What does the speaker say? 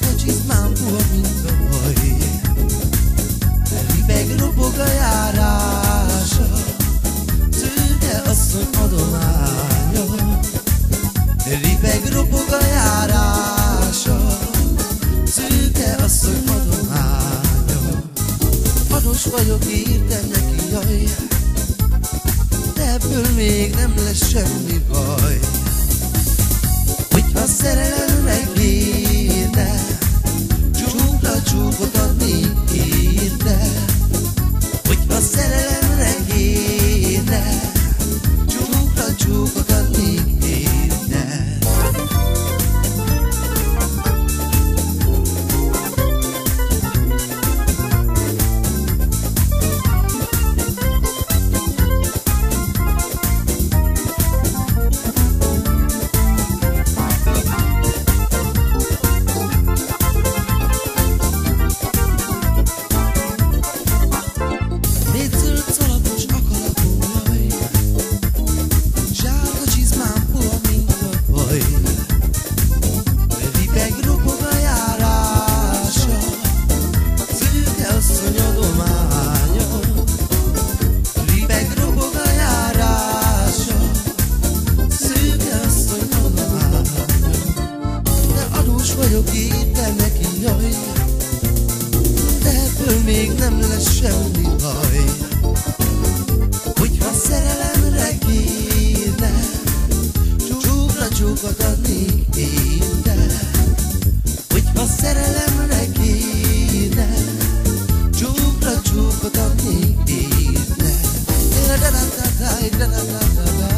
a csizmám puha, mint a baj Ribeg robog a járása. Szőke asszony adománya. Ribeg robog a járása. Szőke asszony adománya. Adós vagyok, írtam neki, De ebből még nem lesz semmi baj nem lesz semmi baj. Hogyha szerelemre kéne Csókra csókot adnék én de Hogyha szerelemre kéne Csókra csókot adnék én de Da da da da da da da da